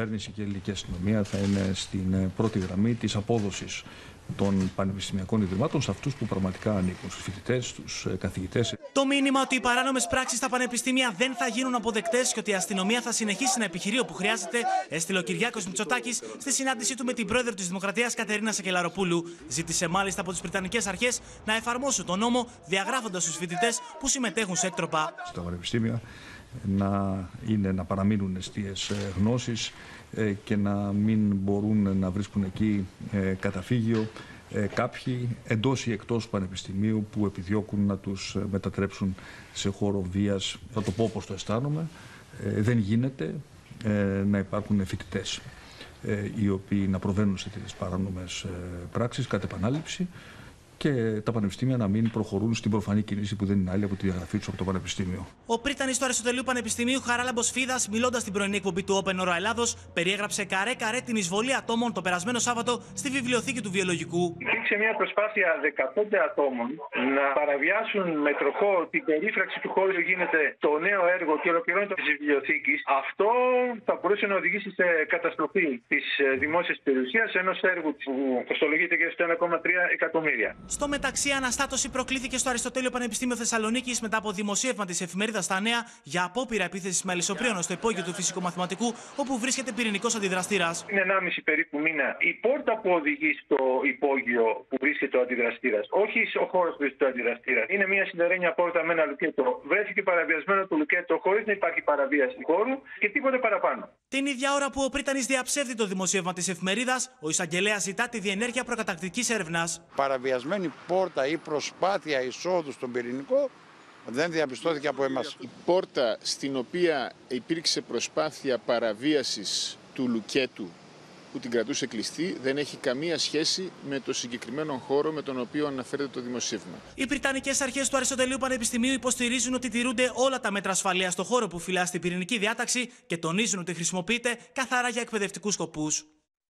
κυβέρνηση και η ελληνική αστυνομία θα είναι στην πρώτη γραμμή της απόδοσης των πανεπιστημιακών ιδρυμάτων σε αυτούς που πραγματικά ανήκουν, στους φοιτητές, στους καθηγητές. Το μήνυμα ότι οι παράνομες πράξεις στα πανεπιστήμια δεν θα γίνουν αποδεκτές και ότι η αστυνομία θα συνεχίσει να επιχειρεί όπου χρειάζεται, έστειλε ο Κυριάκος Μητσοτάκης στη συνάντησή του με την πρόεδρο της Δημοκρατίας Κατερίνα Σακελαροπούλου. Ζήτησε μάλιστα από τις Βρετανικές Αρχές να εφαρμόσουν τον νόμο, διαγράφοντας τους φοιτητές που συμμετέχουν σε έκτροπα. Στα πανεπιστήμια να, είναι, να παραμείνουν αιστείες γνώσεις ε, και να μην μπορούν να βρίσκουν εκεί ε, καταφύγιο ε, κάποιοι εντός ή εκτός πανεπιστημίου που επιδιώκουν να τους μετατρέψουν σε χώρο βίας. Θα το πω όπως το αισθάνομαι. Δεν γίνεται να υπάρχουν φοιτητές οι οποίοι να προβαίνουν σε τέτοιες παράνομες πράξεις κατ' επανάληψη και τα πανεπιστήμια να μην προχωρούν στην προφανή κίνηση που δεν είναι άλλη από τη διαγραφή τους από το Πανεπιστήμιο. Ο πρίτανης του Αριστοτελείου Πανεπιστημίου Χαράλαμπος Φίδας, μιλώντας στην πρωινή εκπομπή του Open Oro Ελλάδος, περιέγραψε καρέ-καρέ την εισβολή ατόμων το περασμένο Σάββατο στη βιβλιοθήκη του Βιολογικού. Υπήρξε μια προσπάθεια 15 ατόμων να παραβιάσουν με τροχό την περίφραξη του χώρου που γίνεται το νέο έργο και ολοκληρώνεται της βιβλιοθήκης. Αυτό θα μπορούσε να οδηγήσει σε καταστροφή της ε, δημόσιας περιουσίας ενός έργου που κοστολογείται και στο 1,3 εκατομμύρια. Στο μεταξύ, αναστάτωση προκλήθηκε στο Αριστοτέλειο Πανεπιστήμιο Θεσσαλονίκης μετά από δημοσίευμα της εφημερίδας Στα Νέα για απόπειρα επίθεσης με αλυσοπρίωνο στο υπόγειο του φυσικομαθηματικού, όπου βρίσκεται πυρηνικός αντιδραστήρας. Είναι 1,5 περίπου μήνα η πόρτα που οδηγεί στο υπόγειο που βρίσκεται ο αντιδραστήρας. Όχι ο χώρος που βρίσκεται ο αντιδραστήρας. Είναι μια συντερένια πόρτα με ένα λουκέτο. Βρέθηκε παραβιασμένο το λουκέτο χωρίς να υπάρχει παραβίαση χώρου και τίποτε παραπάνω. Την ίδια ώρα που ο Πρίτανης διαψεύδει το δημοσίευμα της εφημερίδας, ο εισαγγελέας ζητά τη διενέργεια προκατακτικής έρευνας. Παραβιασμένη πόρτα ή προσπάθεια εισόδου στον πυρηνικό δεν διαπιστώθηκε από εμάς. Η πόρτα στην οποία υπήρξε προσπάθεια παραβίασης του λουκέτου που την κρατούσε κλειστή δεν έχει καμία σχέση με το συγκεκριμένο χώρο με τον οποίο αναφέρεται το δημοσίευμα. Οι Βρυτανικές Αρχές του Αριστοτελείου Πανεπιστημίου υποστηρίζουν ότι τηρούνται όλα τα μέτρα ασφαλείας στο χώρο που φυλά στην πυρηνική διάταξη και τονίζουν ότι χρησιμοποιείται καθαρά για εκπαιδευτικούς σκοπούς.